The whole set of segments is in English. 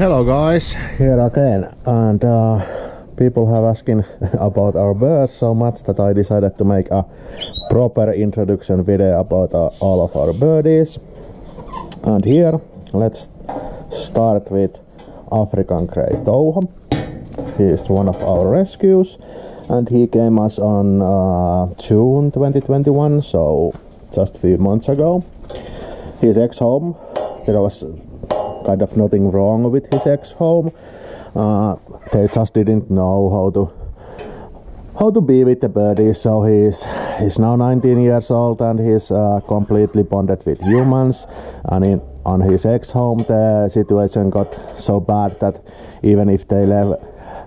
Hello guys, here again and uh, people have asking about our birds so much that I decided to make a proper introduction video about uh, all of our birdies and here let's start with African Grey Touhu. He is one of our rescues and he came us on uh, June 2021 so just a few months ago. His ex-home, there was kind of nothing wrong with his ex-home. Uh, they just didn't know how to how to be with the birdies. So he's he's now 19 years old and he's uh, completely bonded with humans. And in, on his ex-home, the situation got so bad that even if they left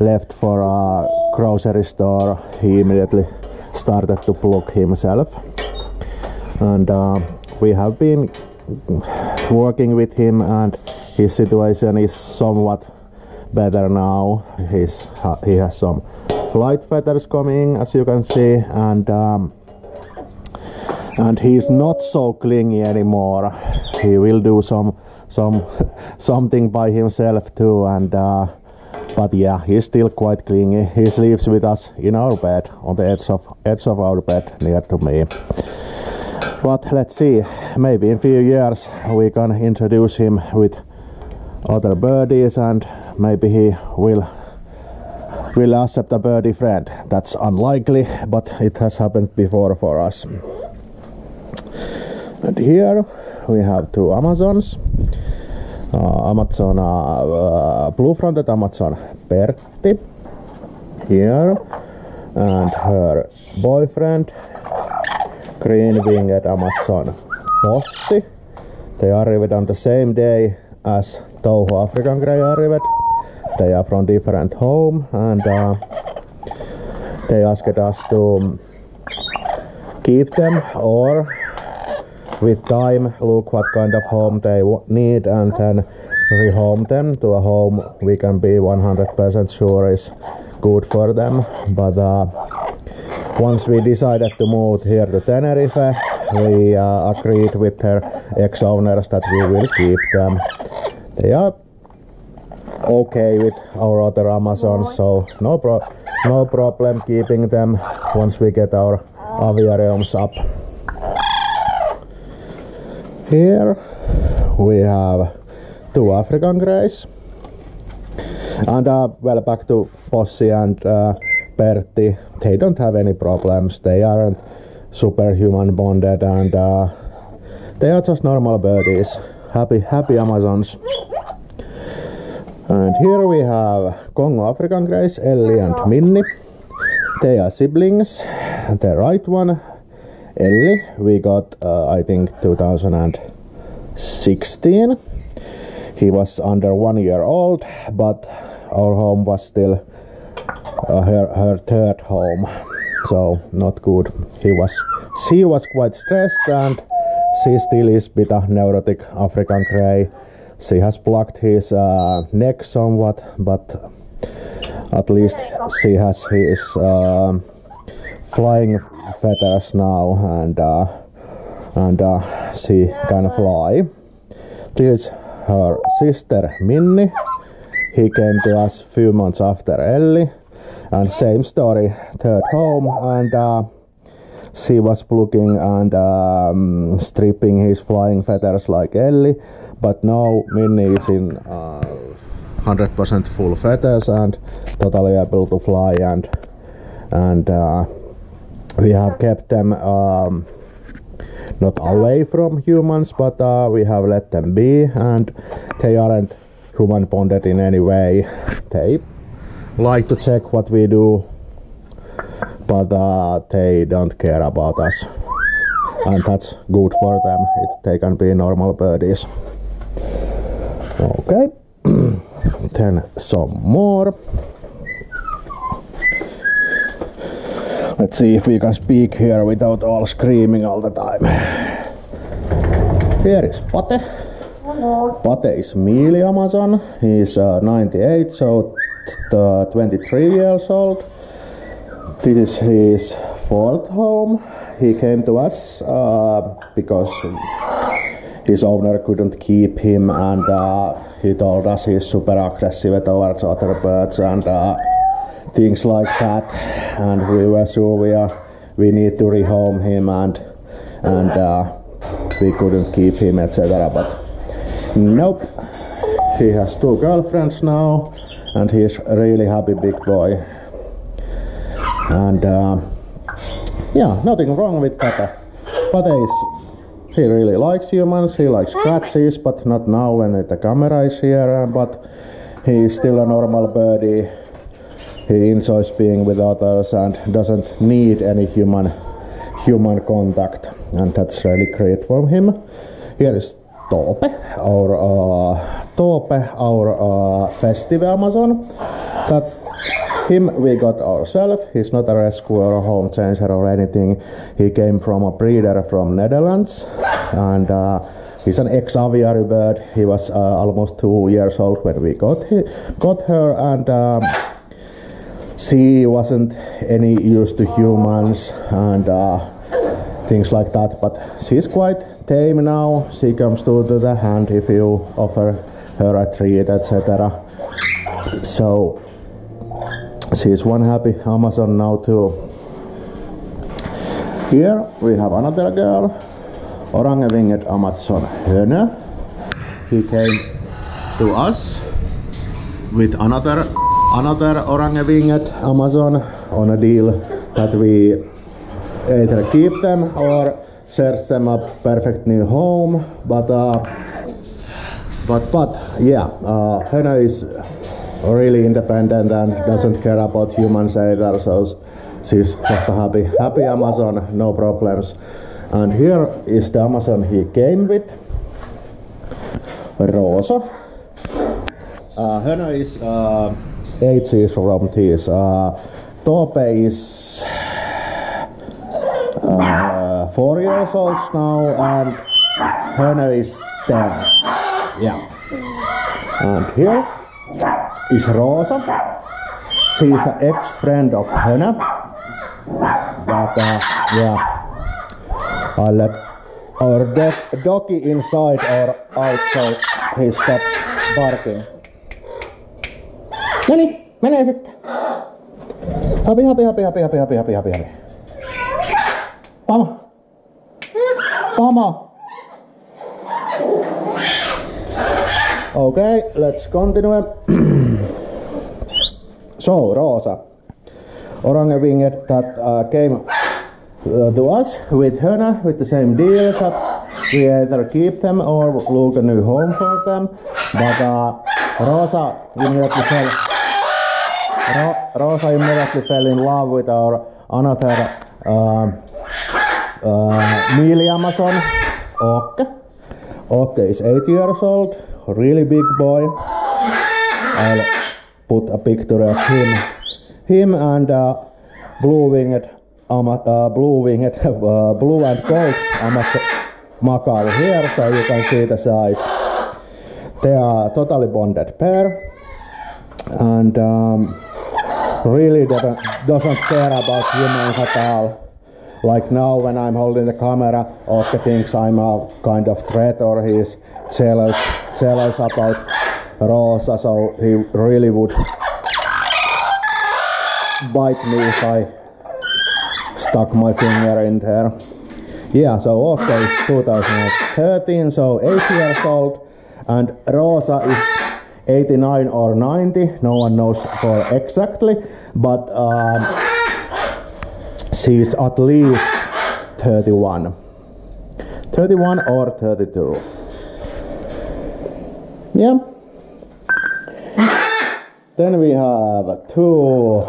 left for a grocery store, he immediately started to pluck himself. And uh, we have been working with him and his situation is somewhat better now. He's, he has some flight feathers coming as you can see and um, and he's not so clingy anymore. He will do some some something by himself too and uh, but yeah he's still quite clingy. He sleeps with us in our bed on the edge of edge of our bed near to me. But let's see, maybe in few years we can introduce him with other birdies and maybe he will will accept a birdie friend. That's unlikely, but it has happened before for us. And here we have two Amazons. Uh, Amazon uh, uh, blue-fronted Amazon Pertti here and her boyfriend green-winged Amazon Bossi. They arrived on the same day as Touhu African Grey arrived. They are from different home and uh, they asked us to keep them or with time look what kind of home they need and then rehome them to a home we can be 100% sure is good for them but uh, once we decided to move here to Tenerife we uh, agreed with their ex-owners that we will keep them they are okay with our other Amazons, so no pro no problem keeping them once we get our aviariums up. Here we have two African greys. And uh, well, back to Bossi and uh, Pertti, they don't have any problems. They aren't superhuman bonded and uh, they are just normal birdies. Happy, happy Amazons. And here we have Congo African Greys, Ellie and Minnie. They are siblings. The right one, Ellie, we got uh, I think 2016. He was under one year old, but our home was still uh, her, her third home, so not good. He was, she was quite stressed and she still is bit of neurotic African Grey she has plucked his uh, neck somewhat, but at least she has his uh, flying feathers now, and uh, and uh, she can fly. This is her sister Minnie. He came to us few months after Ellie, and same story, third home, and uh, she was plucking and um, stripping his flying feathers like Ellie but now Minnie is in 100% uh, full feathers and totally able to fly and and uh, we have kept them um, not away from humans but uh, we have let them be and they aren't human bonded in any way they like to check what we do but uh, they don't care about us and that's good for them it, they can be normal birdies Okay, then some more. Let's see if we can speak here without all screaming all the time. Here is Pate. Pate is Mealy Amazon. He's uh, 98, so uh, 23 years old. This is his fourth home. He came to us uh, because his owner couldn't keep him and uh, he told us he's super aggressive towards other birds and uh, things like that and we were sure we are we need to rehome him and and uh, we couldn't keep him etc but nope he has two girlfriends now and he's a really happy big boy. And uh, yeah nothing wrong with Pate. Pate is he really likes humans. He likes scratches but not now when the camera is here but he is still a normal birdie. He enjoys being with others and doesn't need any human human contact. And that's really great from him. Here is Tope, our uh, Tope, our uh, festive Amazon. That him we got ourselves. He's not a rescue or a home changer or anything. He came from a breeder from Netherlands, and uh, he's an ex-aviary bird. He was uh, almost two years old when we got he, got her, and. Um, she wasn't any use to humans and uh, things like that but she's quite tame now she comes to, to the hand if you offer treat etc so she's one happy amazon now too. Here we have another girl orange winged amazon he came to us with another another orange winged amazon on a deal that we either keep them or search them a perfect new home. But uh, but but yeah uh, is really independent and doesn't care about humans either so she's just a happy happy Amazon no problems. And here is the Amazon he came with. Rosa. Uh, is uh, 8 years from this uh, Tope is uh, 4 years old now and Hannah is 10 yeah and here is Rosa she's an ex-friend of Hannah but uh, yeah I let our do- doggy inside or outside. he stopped barking No niin, menee sitten. Hapi, hapi, hapi, hapi, hapi, hapi, hapi, hapi, hapi. Pama. Pama. Okay, let's continue. so, Rosa. Orange winged that uh, came uh, to us with Hannah with the same deal that we either keep them or look a new home for them. But uh, Rosa immediately fell. Ro- Rosa immediately fell in love with our another uh, uh, mealy Amazon, Okke. Okke is 8 years old, really big boy. I'll put a picture of him, him and uh, blue winged, ama- uh, blue winged, uh, blue and gold Amazon Macau here, so you can see the size. They are totally bonded pair, and um, really doesn't, doesn't care about humans at all. Like now when I'm holding the camera, Okke thinks I'm a kind of threat or he's jealous, jealous about Rosa, so he really would bite me if I stuck my finger in there. Yeah, so Okke, is 2013, so 8 years old, and Rosa is 89 or 90, no one knows for exactly, but um, she's at least 31. 31 or 32. Yeah. Then we have two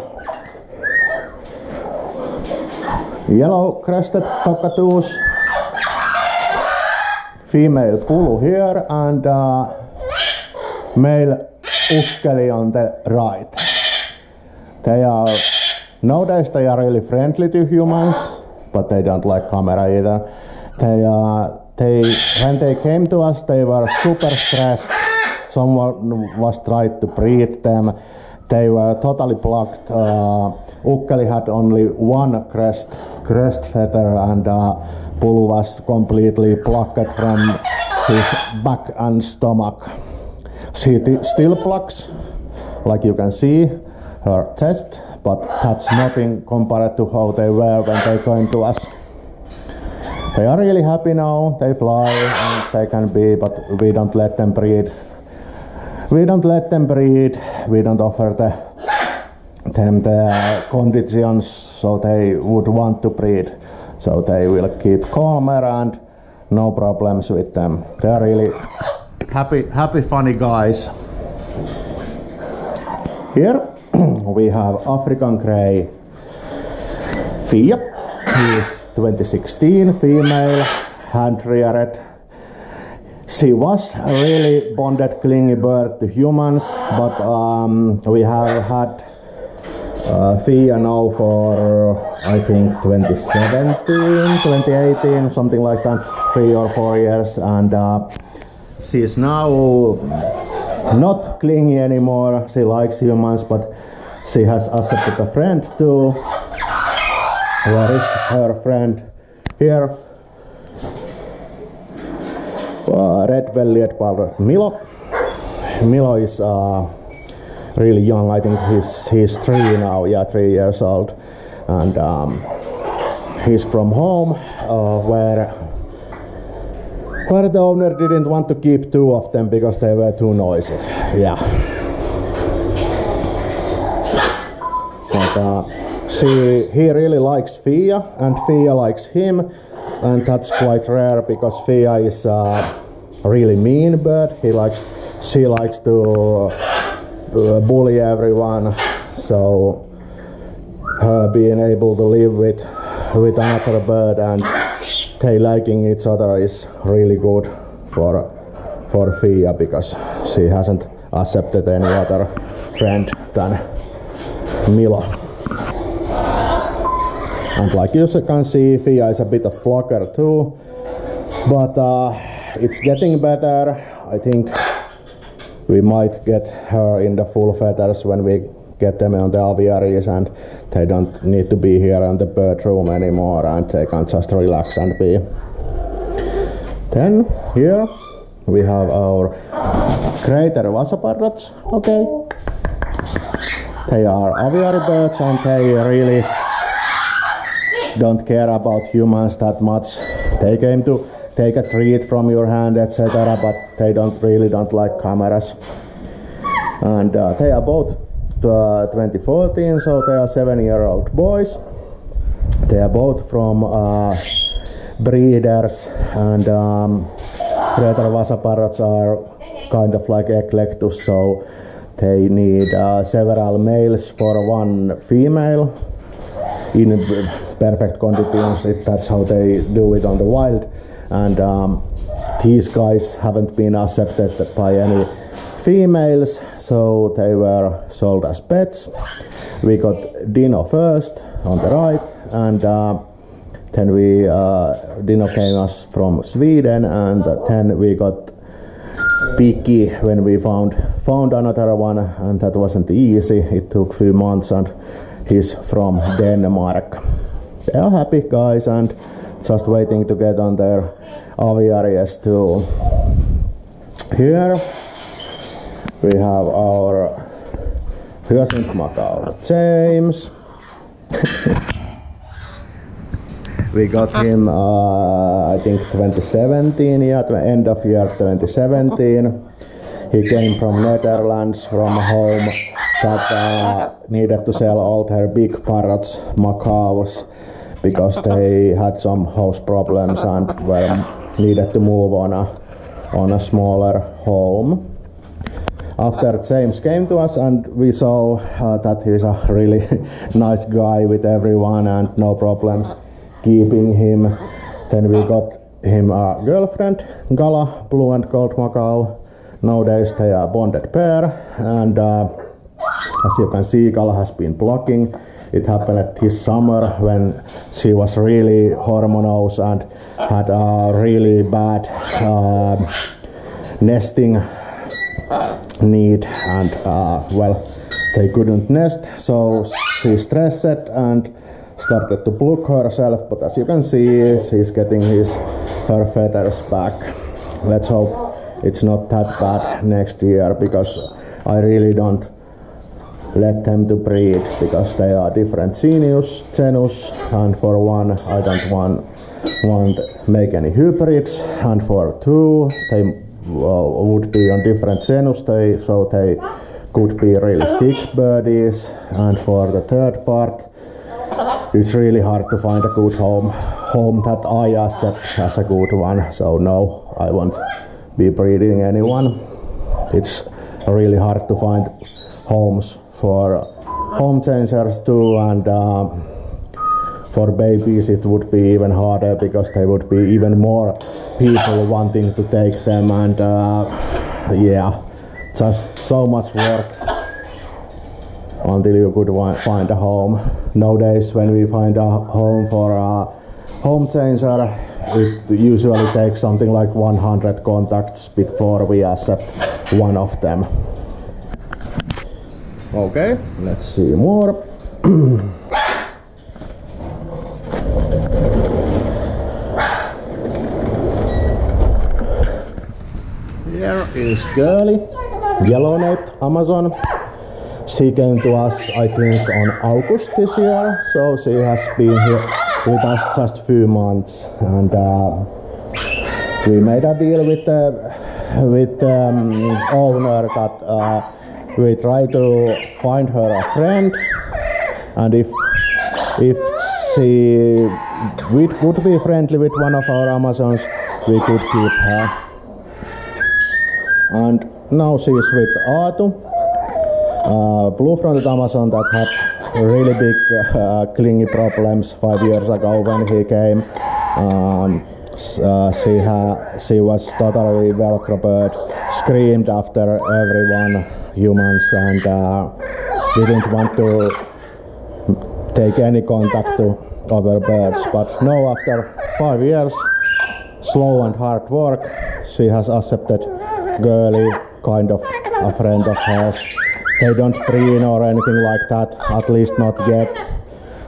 yellow crested cockatoos. Female pulu here and uh, male ukkeli on the right. They are nowadays they are really friendly to humans, but they don't like camera either. They uh, they when they came to us, they were super stressed. Someone was trying to breed them. They were totally blocked. Uh, ukkeli had only one crest crest feather, and uh, Pulu was completely blocked from his back and stomach. She still plucks, like you can see, her chest, but that's nothing compared to how they were when they came to us. They are really happy now, they fly and they can be, but we don't let them breed. We don't let them breed, we don't offer the, them the conditions so they would want to breed. So they will keep calmer and no problems with them. They are really happy, happy, funny guys. Here we have African Grey Fia. He is 2016, female, hand reared. She was really bonded, clingy bird to humans, but um, we have had uh, Fia now for I think 2017, 2018, something like that, three or four years, and uh, is now not clingy anymore. She likes humans, but she has accepted a friend too. Where is her friend? Here. Uh, red-bellied parrot Milo. Milo is uh, really young. I think he's he's three now. Yeah, three years old, and um, he's from home uh, where where the owner didn't want to keep two of them because they were too noisy. Yeah. But uh, he really likes Fia and Fia likes him and that's quite rare because Fia is a really mean bird. He likes, she likes to uh, bully everyone. So her being able to live with with another bird and they liking each other is really good for for Fia because she hasn't accepted any other friend than Milo. And like you can see, Fia is a bit of blocker too, but uh, it's getting better. I think we might get her in the full feathers when we get them on the aviaries and they don't need to be here in the bird room anymore and they can just relax and be. Then here we have our greater Vasa parrots. Okay. They are aviary birds and they really don't care about humans that much. They came to take a treat from your hand, etc. But they don't really don't like cameras. And uh, they are both uh, 2014, so they are seven-year-old boys. They are both from uh, breeders, and um, Greater Vasa parrots are kind of like eclectus, so they need uh, several males for one female in perfect conditions. It, that's how they do it on the wild. And um, these guys haven't been accepted by any females, so they were sold as pets. We got Dino first on the right, and uh, then we uh, Dino came us from Sweden, and then we got Picky when we found found another one, and that wasn't easy. It took few months, and he's from Denmark they are happy guys and just waiting to get on their aviaries too. Here we have our Hyacinth Macau James. we got him uh, I think 2017 yeah end of year 2017 he came from Netherlands from home that uh, needed to sell all their big parrots macaws because they had some house problems and were needed to move on a on a smaller home. After James came to us and we saw uh, that he's a really nice guy with everyone and no problems keeping him. Then we got him a girlfriend, Gala, blue and gold Macau. Nowadays they are bonded pair and uh, as you can see Gala has been blocking it happened at this summer when she was really hormonal and had a really bad uh, nesting need and uh, well they couldn't nest so she stressed and started to pluck herself but as you can see she's getting his her feathers back. Let's hope it's not that bad next year because I really don't let them to breed because they are different genus, genus and for one I don't want want make any hybrids and for two they uh, would be on different genus they, so they could be really sick birdies. And for the third part it's really hard to find a good home home that I accept as a good one. So no I won't be breeding anyone. It's really hard to find homes for home changers too and uh, for babies it would be even harder because there would be even more people wanting to take them and uh, yeah just so much work until you could find a home. Nowadays when we find a home for a home changer it usually takes something like 100 contacts before we accept one of them okay let's see more. Here is girly. Yellow-naped amazon. She came to us i think on august this year so she has been here with us just few months and uh, we made a deal with the with um, owner that uh, we try to find her a friend and if if she would be friendly with one of our Amazons we could keep her. And now she is with Aatu uh, blue-fronted Amazon that had really big uh, clingy problems five years ago when he came. Um, uh, she, ha she was totally velcro bird screamed after everyone humans and uh, didn't want to take any contact to other birds. But now after five years, slow and hard work, she has accepted girly kind of a friend of hers. They don't preen or anything like that, at least not yet.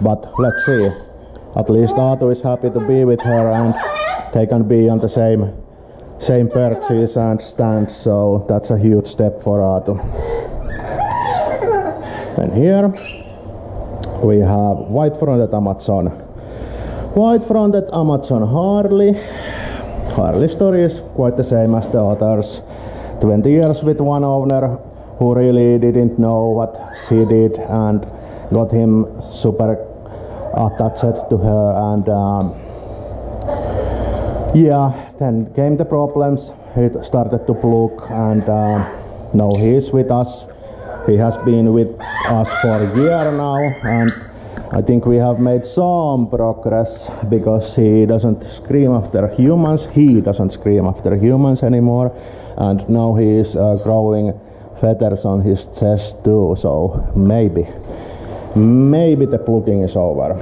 But let's see. At least Aatu is happy to be with her and they can be on the same same perches and stands, so that's a huge step for Aatu. Then here we have white-fronted Amazon. White-fronted Amazon Harley. Harley story is quite the same as the others. 20 years with one owner who really didn't know what she did and got him super attached to her and um, yeah then came the problems. It started to block and uh, now he is with us. He has been with us for a year now and I think we have made some progress because he doesn't scream after humans. He doesn't scream after humans anymore and now he is uh, growing feathers on his chest too so maybe maybe the plugging is over.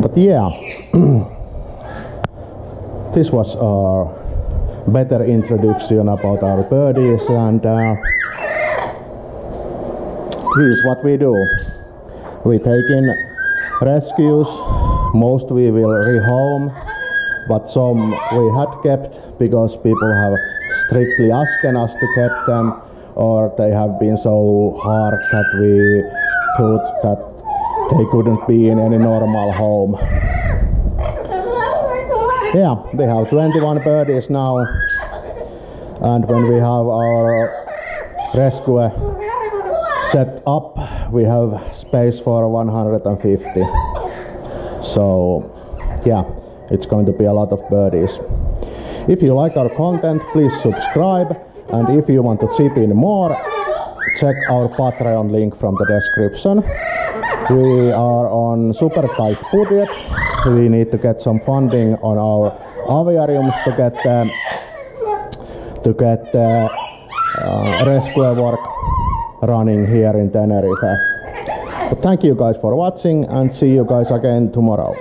But yeah this was a better introduction about our birdies and uh, this is what we do. We take in rescues. Most we will rehome but some we had kept because people have strictly asked us to keep them or they have been so hard that we thought that they couldn't be in any normal home yeah we have 21 birdies now. And when we have our rescue set up we have space for 150 so yeah it's going to be a lot of birdies. If you like our content please subscribe. And if you want to chip in more check our patreon link from the description. We are on super tight budget we need to get some funding on our aviariums to get uh, to get uh, uh, rescue work running here in Tenerife. But thank you guys for watching and see you guys again tomorrow.